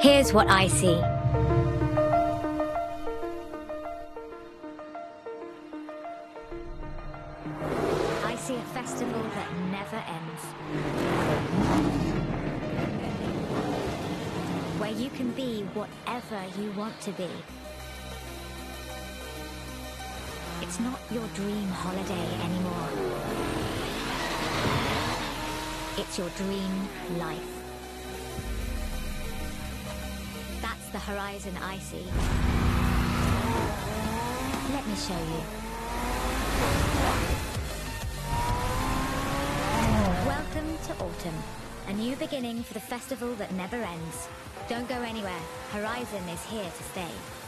Here's what I see. I see a festival that never ends. Where you can be whatever you want to be. It's not your dream holiday anymore. It's your dream life. That's the horizon I see. Let me show you. Welcome to autumn. A new beginning for the festival that never ends. Don't go anywhere. Horizon is here to stay.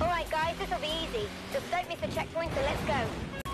Alright guys, this'll be easy. Just don't miss the checkpoint and let's go.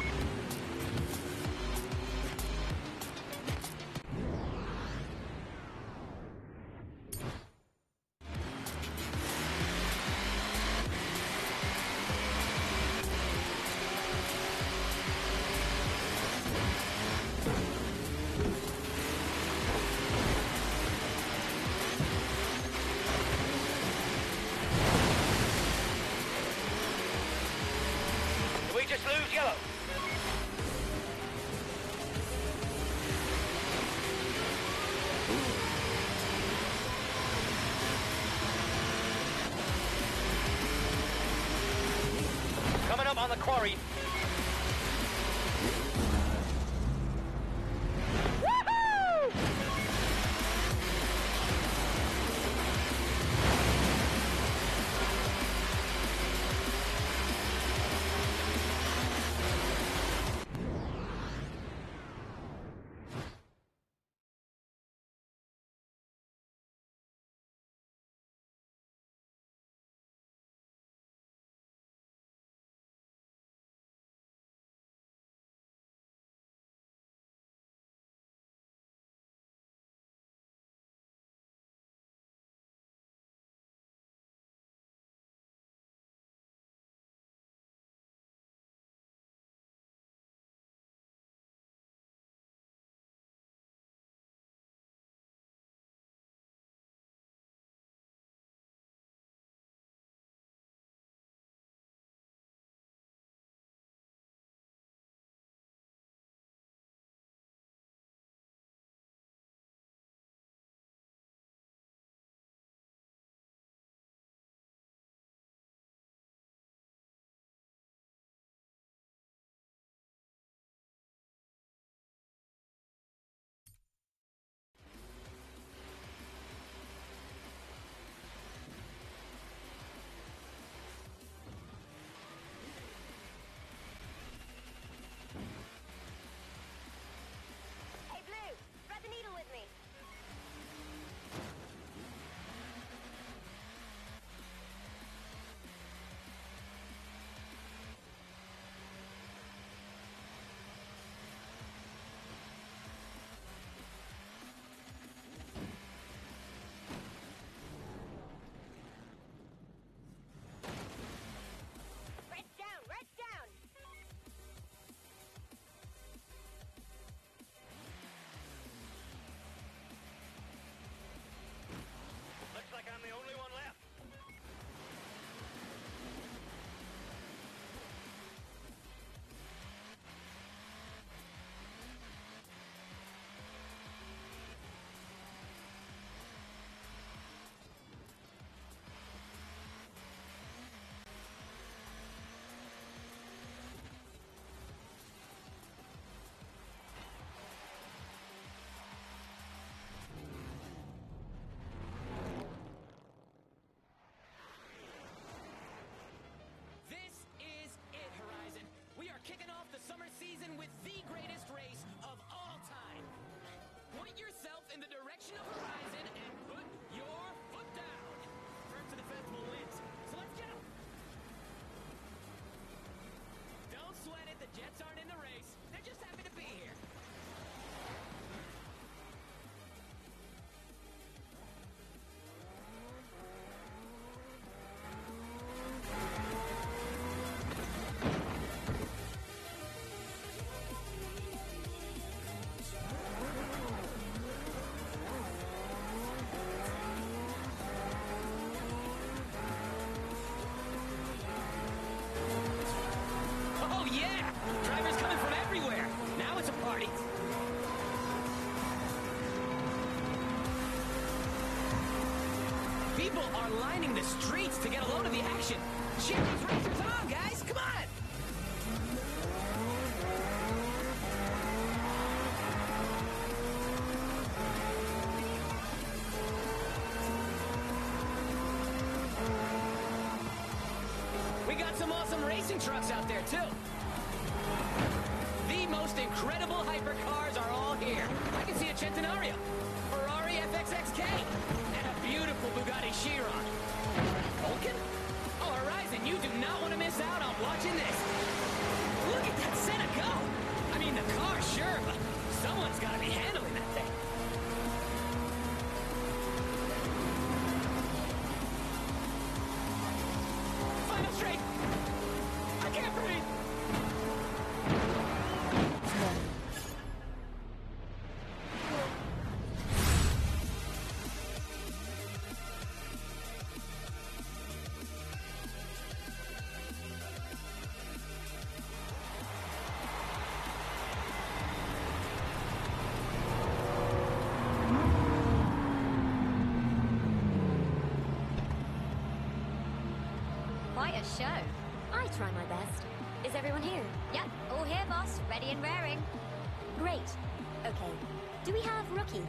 Jets aren't in the race. Are lining the streets to get a load of the action. These racers on, guys! Come on! We got some awesome racing trucks out there, too. The most incredible hypercars are all here. I can see a Centenario, FXXK and a beautiful Bugatti Chiron. Vulcan? Oh, Horizon, you do not want to miss out on watching this. Look at that Senna go! I mean, the car, sure, but someone's got to be handling it. Show. I try my best. Is everyone here? Yep, all here, boss. Ready and raring. Great. Okay. Do we have Rookie here?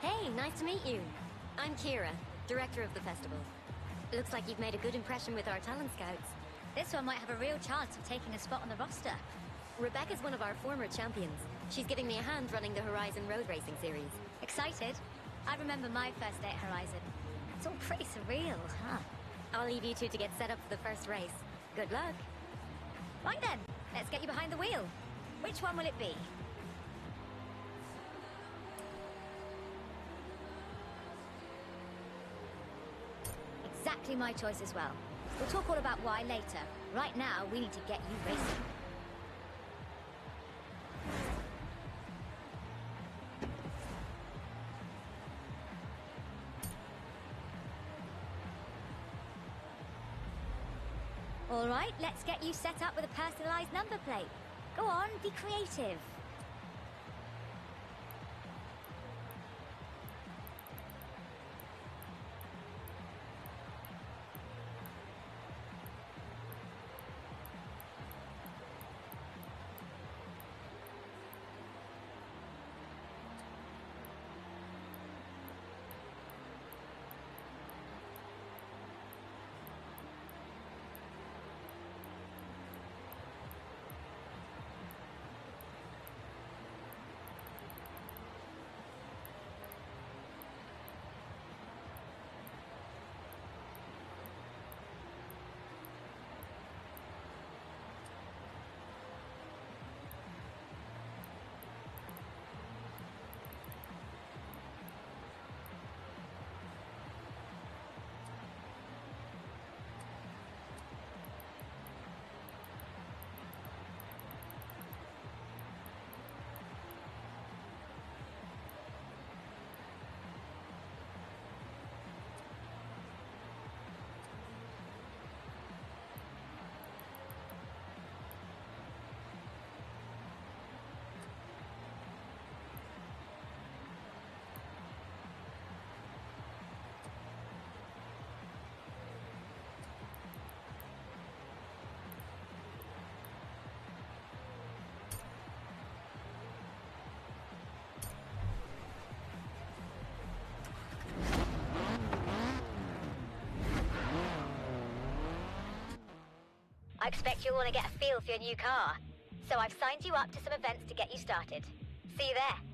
Hey, nice to meet you. I'm Kira, director of the festival. Looks like you've made a good impression with our talent scouts. This one might have a real chance of taking a spot on the roster. Rebecca's one of our former champions. She's giving me a hand running the Horizon Road Racing Series. Excited? I remember my first day at Horizon. It's all pretty surreal, huh? I'll leave you two to get set up for the first race. Good luck. Right then, let's get you behind the wheel. Which one will it be? Exactly my choice as well. We'll talk all about why later. Right now, we need to get you racing. All right, let's get you set up with a personalized number plate. Go on, be creative. I expect you'll want to get a feel for your new car. So I've signed you up to some events to get you started. See you there.